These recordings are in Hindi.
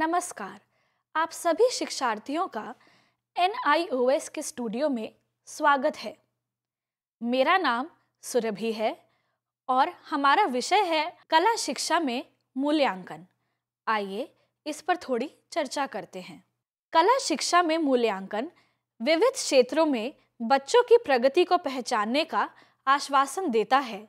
नमस्कार। आप सभी शिक्षार्थियों का एनआईओएस के स्टूडियो में स्वागत है। मेरा नाम सुरभि है और हमारा विषय है कला शिक्षा में मूल्यांकन। आइए इस पर थोड़ी चर्चा करते हैं। कला शिक्षा में मूल्यांकन विविध क्षेत्रों में बच्चों की प्रगति को पहचानने का आश्वासन देता है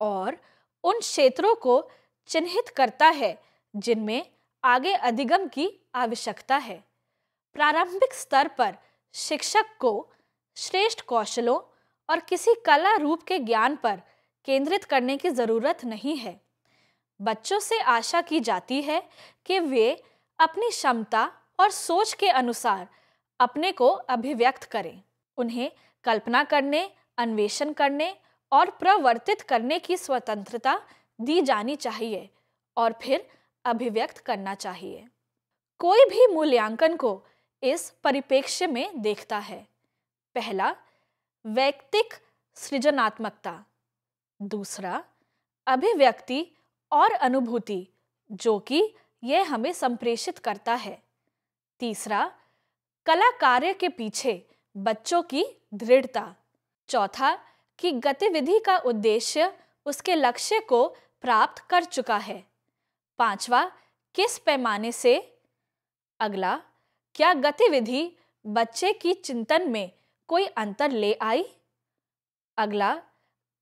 और उन क्षेत्रों को चिन्हित करता है जिनमें आगे अधिगम की आवश्यकता है। प्रारंभिक स्तर पर शिक्षक को श्रेष्ठ कौशलों और किसी कला रूप के ज्ञान पर केंद्रित करने की ज़रूरत नहीं है। बच्चों से आशा की जाती है कि वे अपनी क्षमता और सोच के अनुसार अपने को अभिव्यक्त करें। उन्हें कल्पना करने, अन्वेषण करने और प्रवर्तित करने की स्वतंत्रता दी जानी चाहिए और फिर अभिव्यक्त करना चाहिए। कोई भी मूल्यांकन को इस परिप्रेक्ष्य में देखता है। पहला, वैयक्तिक सृजनात्मकता। दूसरा, अभिव्यक्ति और अनुभूति, जो कि यह हमें संप्रेषित करता है। तीसरा, कला कार्य के पीछे बच्चों की दृढ़ता। चौथा, कि गतिविधि का उद्देश्य उसके लक्ष्य को प्राप्त कर चुका है। पांचवा, किस पैमाने से? अगला, क्या गतिविधि बच्चे की चिंतन में कोई अंतर ले आई? अगला,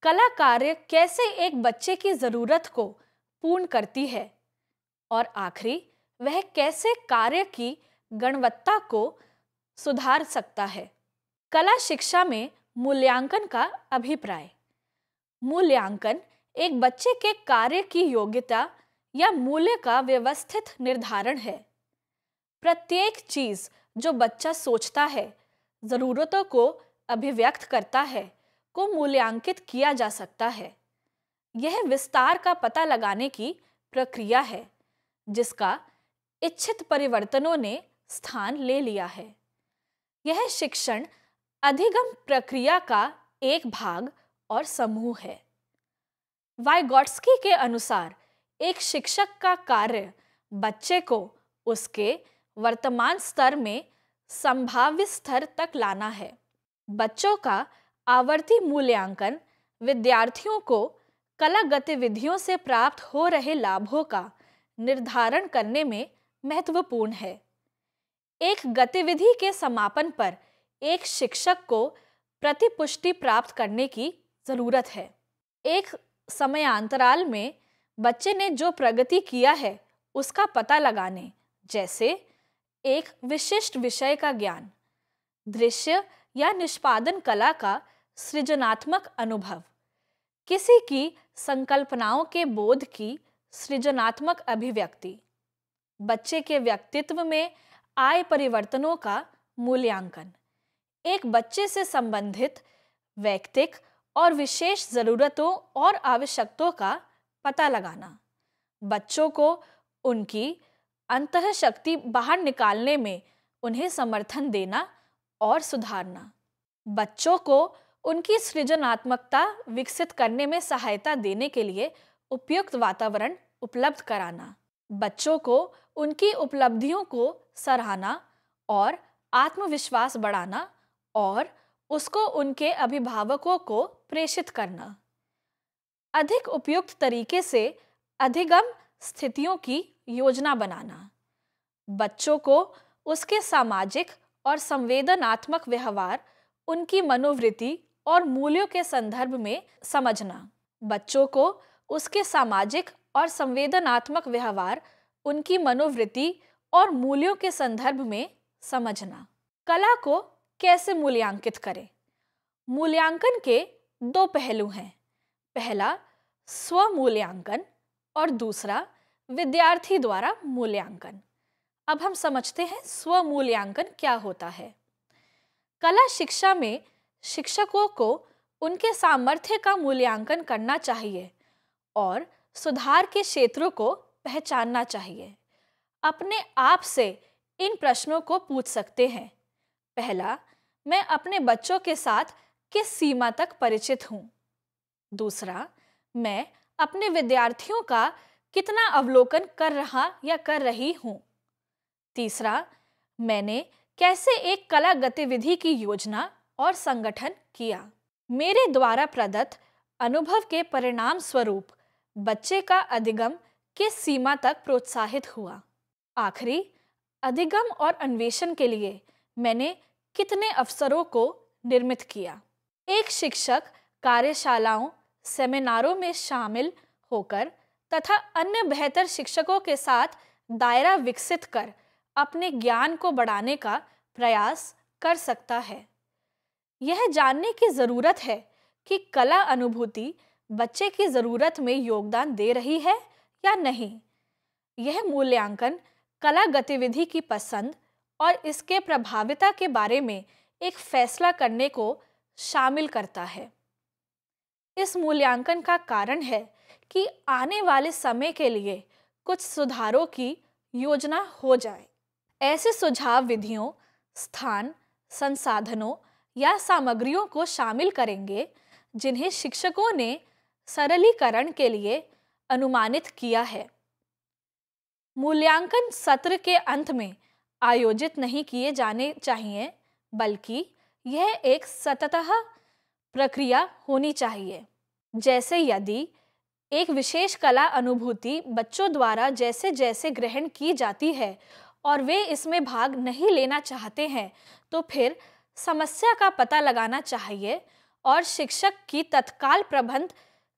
कला कार्य कैसे एक बच्चे की ज़रूरत को पूर्ण करती है? और आखिरी, वह कैसे कार्य की गुणवत्ता को सुधार सकता है? कला शिक्षा में मूल्यांकन का अभिप्राय। मूल्यांकन एक बच्चे के कार्य की योग्यता या मूल्य का व्यवस्थित निर्धारण है। प्रत्येक चीज़ जो बच्चा सोचता है, जरूरतों को अभिव्यक्त करता है, को मूल्यांकित किया जा सकता है। यह विस्तार का पता लगाने की प्रक्रिया है, जिसका इच्छित परिवर्तनों ने स्थान ले लिया है। यह शिक्षण अधिगम प्रक्रिया का एक भाग और समूह है। वाइगॉट्सकी के अनुसार एक शिक्षक का कार्य बच्चे को उसके वर्तमान स्तर में संभाव्य स्तर तक लाना है। बच्चों का आवर्ती मूल्यांकन विद्यार्थियों को कला गतिविधियों से प्राप्त हो रहे लाभों का निर्धारण करने में महत्वपूर्ण है। एक गतिविधि के समापन पर एक शिक्षक को प्रतिपुष्टि प्राप्त करने की ज़रूरत है। एक समयांतराल में बच्चे ने जो प्रगति किया है, उसका पता लगाने, जैसे एक विशिष्ट विषय का ज्ञान, दृश्य या निष्पादन कला का सृजनात्मक अनुभव, किसी की संकल्पनाओं के बोध की सृजनात्मक अभिव्यक्ति, बच्चे के व्यक्तित्व में आय परिवर्तनों का मूल्यांकन, एक बच्चे से संबंधित, वैयक्तिक और विशेष जरूरतों और आवश्यकताओं का पता लगाना। बच्चों को उनकी अंत शक्ति बाहर निकालने में उन्हें समर्थन देना और सुधारना। बच्चों को उनकी सृजनात्मकता विकसित करने में सहायता देने के लिए उपयुक्त वातावरण उपलब्ध कराना। बच्चों को उनकी उपलब्धियों को सराहना और आत्मविश्वास बढ़ाना और उसको उनके अभिभावकों को प्रेषित करना। अधिक उपयुक्त तरीके से अधिगम स्थितियों की योजना बनाना। बच्चों को उसके सामाजिक और संवेदनात्मक व्यवहार, उनकी मनोवृत्ति और मूल्यों के संदर्भ में समझना। बच्चों को उसके सामाजिक और संवेदनात्मक व्यवहार, उनकी मनोवृत्ति और मूल्यों के संदर्भ में समझना। कला को कैसे मूल्यांकित करें? मूल्यांकन के दो पहलू हैं। पहला, स्वमूल्यांकन और दूसरा, विद्यार्थी द्वारा मूल्यांकन। अब हम समझते हैं स्वमूल्यांकन क्या होता है। कला शिक्षा में शिक्षकों को उनके सामर्थ्य का मूल्यांकन करना चाहिए और सुधार के क्षेत्रों को पहचानना चाहिए। अपने आप से इन प्रश्नों को पूछ सकते हैं। पहला, मैं अपने बच्चों के साथ किस सीमा तक परिचित हूँ? दूसरा, मैं अपने विद्यार्थियों का कितना अवलोकन कर रहा या कर रही हूँ? तीसरा, मैंने कैसे एक कला गतिविधि की योजना और संगठन किया? मेरे द्वारा प्रदत्त अनुभव के परिणाम स्वरूप बच्चे का अधिगम किस सीमा तक प्रोत्साहित हुआ? आखिरी, अधिगम और अन्वेषण के लिए मैंने कितने अवसरों को निर्मित किया? एक शिक्षक कार्यशालाओं सेमिनारों में शामिल होकर तथा अन्य बेहतर शिक्षकों के साथ दायरा विकसित कर अपने ज्ञान को बढ़ाने का प्रयास कर सकता है। यह जानने की ज़रूरत है कि कला अनुभूति बच्चे की ज़रूरत में योगदान दे रही है या नहीं। यह मूल्यांकन, कला गतिविधि की पसंद और इसके प्रभाविता के बारे में एक फैसला करने को शामिल करता है। इस मूल्यांकन का कारण है कि आने वाले समय के लिए कुछ सुधारों की योजना हो जाए। ऐसे सुझाव विधियों, स्थान, संसाधनों या सामग्रियों को शामिल करेंगे, जिन्हें शिक्षकों ने सरलीकरण के लिए अनुमानित किया है। मूल्यांकन सत्र के अंत में आयोजित नहीं किए जाने चाहिए, बल्कि यह एक सततः प्रक्रिया होनी चाहिए। जैसे यदि एक विशेष कला अनुभूति बच्चों द्वारा जैसे जैसे ग्रहण की जाती है और वे इसमें भाग नहीं लेना चाहते हैं तो फिर समस्या का पता लगाना चाहिए और शिक्षक की तत्काल प्रबंध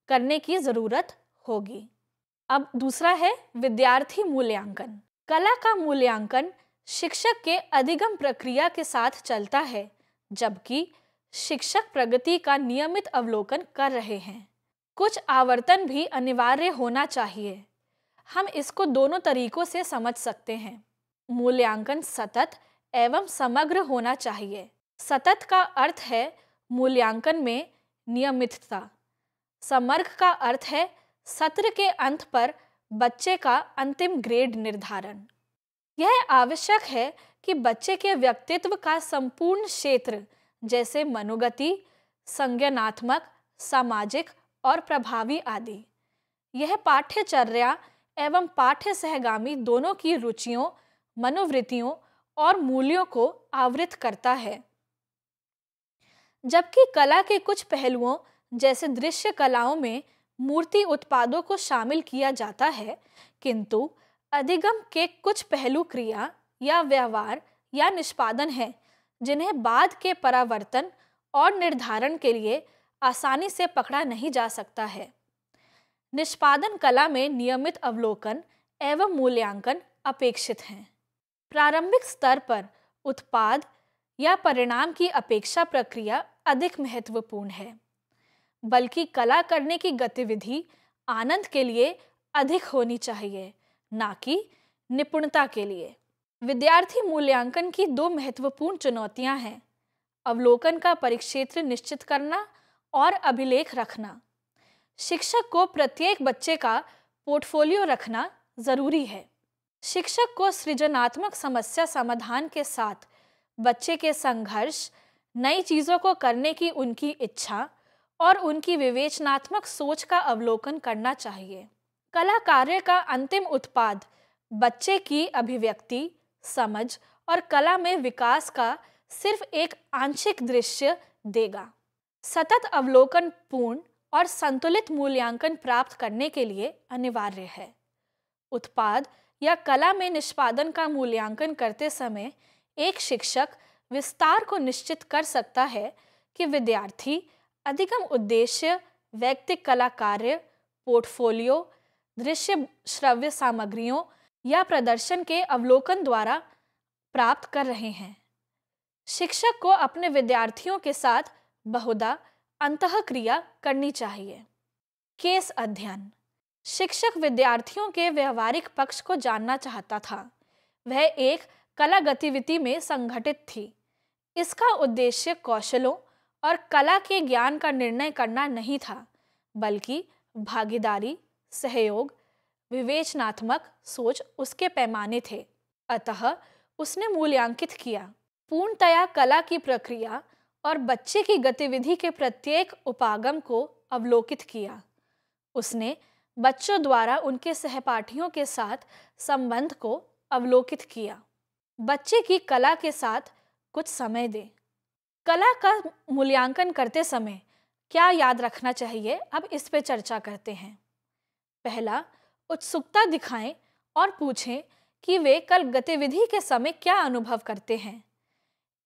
करने की ज़रूरत होगी। अब दूसरा है विद्यार्थी मूल्यांकन। कला का मूल्यांकन शिक्षक के अधिगम प्रक्रिया के साथ चलता है, जबकि शिक्षक प्रगति का नियमित अवलोकन कर रहे हैं। कुछ आवर्तन भी अनिवार्य होना चाहिए। हम इसको दोनों तरीकों से समझ सकते हैं। मूल्यांकन सतत एवं समग्र होना चाहिए। सतत का अर्थ है मूल्यांकन में नियमितता। समर्ग का अर्थ है सत्र के अंत पर बच्चे का अंतिम ग्रेड निर्धारण। यह आवश्यक है कि बच्चे के व्यक्तित्व का संपूर्ण क्षेत्र जैसे मनोगति, संज्ञानात्मक, सामाजिक और प्रभावी आदि। यह पाठ्यचर्या एवं पाठ्य सहगामी दोनों की रुचियों, मनोवृत्तियों और मूल्यों को आवृत करता है। जबकि कला के कुछ पहलुओं जैसे दृश्य कलाओं में मूर्ति उत्पादों को शामिल किया जाता है, किंतु अधिगम के कुछ पहलू क्रिया या व्यवहार या निष्पादन है जिन्हें बाद के परावर्तन और निर्धारण के लिए आसानी से पकड़ा नहीं जा सकता है। निष्पादन कला में नियमित अवलोकन एवं मूल्यांकन अपेक्षित हैं। प्रारंभिक स्तर पर उत्पाद या परिणाम की अपेक्षा प्रक्रिया अधिक महत्वपूर्ण है, बल्कि कला करने की गतिविधि आनंद के लिए अधिक होनी चाहिए, ना कि निपुणता के लिए। विद्यार्थी मूल्यांकन की दो महत्वपूर्ण चुनौतियाँ हैं। अवलोकन का परिक्षेत्र निश्चित करना और अभिलेख रखना। शिक्षक को प्रत्येक बच्चे का पोर्टफोलियो रखना ज़रूरी है। शिक्षक को सृजनात्मक समस्या समाधान के साथ बच्चे के संघर्ष, नई चीज़ों को करने की उनकी इच्छा और उनकी विवेचनात्मक सोच का अवलोकन करना चाहिए। कला कार्य का अंतिम उत्पाद बच्चे की अभिव्यक्ति समझ और कला में विकास का सिर्फ़ एक आंशिक दृश्य देगा। सतत अवलोकन पूर्ण और संतुलित मूल्यांकन प्राप्त करने के लिए अनिवार्य है। उत्पाद या कला में निष्पादन का मूल्यांकन करते समय एक शिक्षक विस्तार को निश्चित कर सकता है कि विद्यार्थी अधिगम उद्देश्य वैयक्तिक कला कार्य, पोर्टफोलियो, दृश्य श्रव्य सामग्रियों या प्रदर्शन के अवलोकन द्वारा प्राप्त कर रहे हैं। शिक्षक को अपने विद्यार्थियों के साथ बहुधा अंतः क्रिया करनी चाहिए। केस अध्ययन। शिक्षक विद्यार्थियों के व्यवहारिक पक्ष को जानना चाहता था। वह एक कला गतिविधि में संगठित थी। इसका उद्देश्य कौशलों और कला के ज्ञान का निर्णय करना नहीं था, बल्कि भागीदारी, सहयोग विवेचनात्मक सोच उसके पैमाने थे। अतः उसने मूल्यांकित किया। पूर्णतया कला की प्रक्रिया और बच्चे की गतिविधि के प्रत्येक उपागम को अवलोकित किया। उसने बच्चों द्वारा उनके सहपाठियों के साथ संबंध को अवलोकित किया। बच्चे की कला के साथ कुछ समय दें। कला का मूल्यांकन करते समय क्या याद रखना चाहिए? अब इस पे चर्चा करते हैं। पहला उत्सुकता दिखाएँ और पूछें कि वे कल गतिविधि के समय क्या अनुभव करते हैं।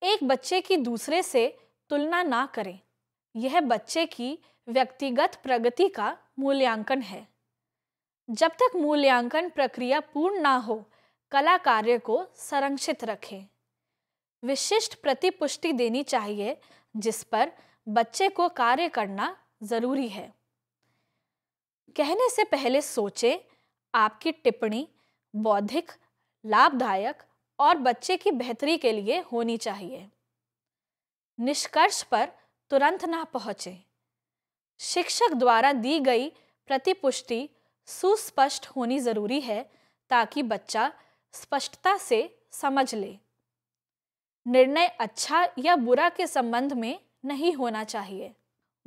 एक बच्चे की दूसरे से तुलना ना करें। यह बच्चे की व्यक्तिगत प्रगति का मूल्यांकन है। जब तक मूल्यांकन प्रक्रिया पूर्ण ना हो, कला कार्य को संरक्षित रखें। विशिष्ट प्रतिपुष्टि देनी चाहिए, जिस पर बच्चे को कार्य करना ज़रूरी है। कहने से पहले सोचें आपकी टिप्पणी बौद्धिक, लाभदायक और बच्चे की बेहतरी के लिए होनी चाहिए। निष्कर्ष पर तुरंत ना पहुँचे। शिक्षक द्वारा दी गई प्रतिपुष्टि सुस्पष्ट होनी ज़रूरी है ताकि बच्चा स्पष्टता से समझ ले। निर्णय अच्छा या बुरा के संबंध में नहीं होना चाहिए।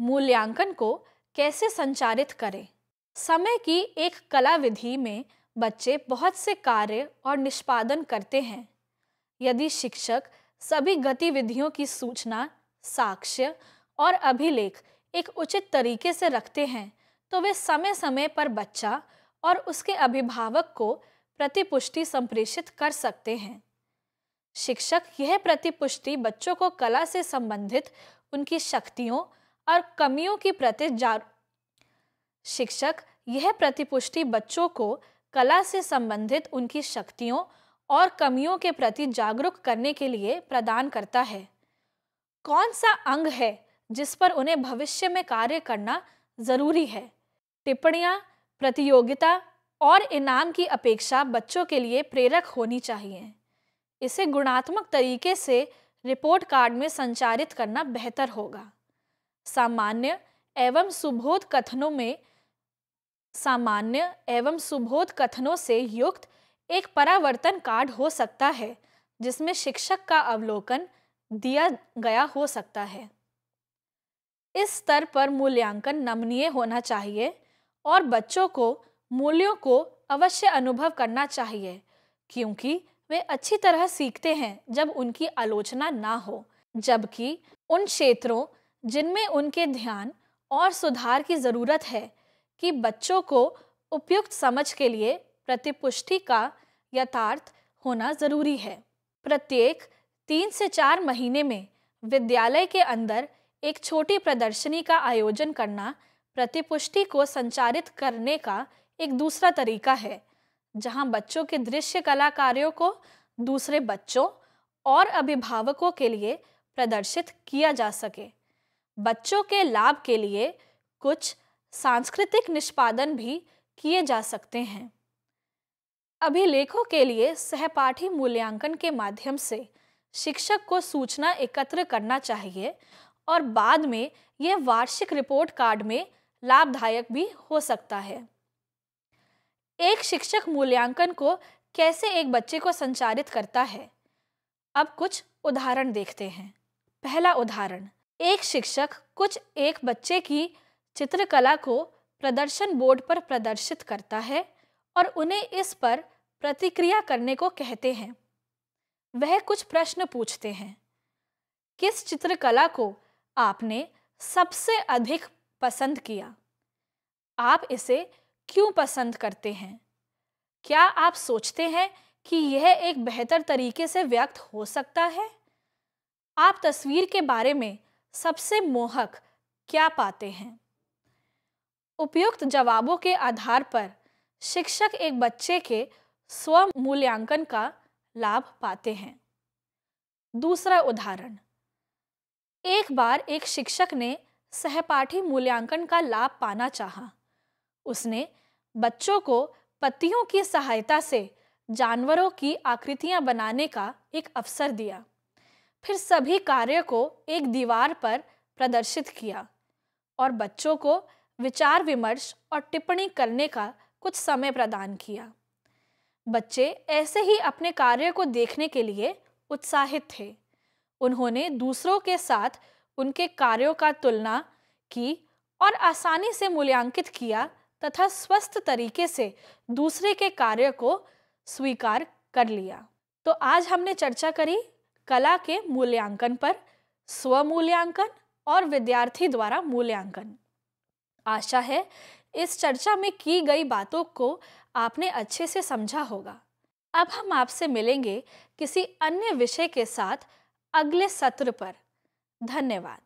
मूल्यांकन को कैसे संचारित करें? समय की एक कला विधि में बच्चे बहुत से कार्य और निष्पादन करते हैं। यदि शिक्षक सभी गतिविधियों की सूचना, साक्ष्य और अभिलेख एक उचित तरीके से रखते हैं तो वे समय समय पर बच्चा और उसके अभिभावक को प्रतिपुष्टि संप्रेषित कर सकते हैं। शिक्षक यह प्रतिपुष्टि बच्चों को कला से संबंधित उनकी शक्तियों और कमियों की प्रति शिक्षक यह प्रतिपुष्टि बच्चों को कला से संबंधित उनकी शक्तियों और कमियों के प्रति जागरूक करने के लिए प्रदान करता है। कौन सा अंग है जिस पर उन्हें भविष्य में कार्य करना ज़रूरी है? टिप्पणियाँ, प्रतियोगिता और इनाम की अपेक्षा बच्चों के लिए प्रेरक होनी चाहिए। इसे गुणात्मक तरीके से रिपोर्ट कार्ड में संचारित करना बेहतर होगा। सामान्य एवं सुबोध कथनों में सामान्य एवं सुबोध कथनों से युक्त एक परावर्तन कार्ड हो सकता है, जिसमें शिक्षक का अवलोकन दिया गया हो सकता है। इस स्तर पर मूल्यांकन नमनीय होना चाहिए और बच्चों को मूल्यों को अवश्य अनुभव करना चाहिए, क्योंकि वे अच्छी तरह सीखते हैं जब उनकी आलोचना ना हो, जबकि उन क्षेत्रों जिनमें उनके ध्यान और सुधार की ज़रूरत है कि बच्चों को उपयुक्त समझ के लिए प्रतिपुष्टि का यथार्थ होना ज़रूरी है। प्रत्येक तीन से चार महीने में विद्यालय के अंदर एक छोटी प्रदर्शनी का आयोजन करना प्रतिपुष्टि को संचारित करने का एक दूसरा तरीका है, जहाँ बच्चों के दृश्य कला कार्यों को दूसरे बच्चों और अभिभावकों के लिए प्रदर्शित किया जा सके। बच्चों के लाभ के लिए कुछ सांस्कृतिक निष्पादन भी किए जा सकते हैं। अभिलेखों के लिए सहपाठी मूल्यांकन के माध्यम से शिक्षक को सूचना एकत्र करना चाहिए और बाद में यह वार्षिक रिपोर्ट कार्ड में लाभदायक भी हो सकता है। एक शिक्षक मूल्यांकन को कैसे एक बच्चे को संचारित करता है? अब कुछ उदाहरण देखते हैं। पहला उदाहरण, एक शिक्षक कुछ एक बच्चे की चित्रकला को प्रदर्शन बोर्ड पर प्रदर्शित करता है और उन्हें इस पर प्रतिक्रिया करने को कहते हैं। वह कुछ प्रश्न पूछते हैं। किस चित्रकला को आपने सबसे अधिक पसंद किया? आप इसे क्यों पसंद करते हैं? क्या आप सोचते हैं कि यह एक बेहतर तरीके से व्यक्त हो सकता है? आप तस्वीर के बारे में सबसे मोहक क्या पाते हैं? उपयुक्त जवाबों के आधार पर शिक्षक एक बच्चे के स्व मूल्यांकन का लाभ पाते हैं दूसरा उदाहरण, एक बार एक शिक्षक ने सहपाठी मूल्यांकन का लाभ पाना चाहा। उसने बच्चों को पत्तियों की सहायता से जानवरों की आकृतियाँ बनाने का एक अवसर दिया फिर सभी कार्य को एक दीवार पर प्रदर्शित किया और बच्चों को विचार विमर्श और टिप्पणी करने का कुछ समय प्रदान किया। बच्चे ऐसे ही अपने कार्य को देखने के लिए उत्साहित थे। उन्होंने दूसरों के साथ उनके कार्यों का तुलना की और आसानी से मूल्यांकित किया तथा स्वस्थ तरीके से दूसरे के कार्य को स्वीकार कर लिया। तो आज हमने चर्चा करी कला के मूल्यांकन पर स्व मूल्यांकन और विद्यार्थी द्वारा मूल्यांकन। आशा है। इस चर्चा में की गई बातों को आपने अच्छे से समझा होगा। अब हम आपसे मिलेंगे किसी अन्य विषय के साथ अगले सत्र पर। धन्यवाद।